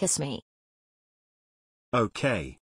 Kiss me. Okay.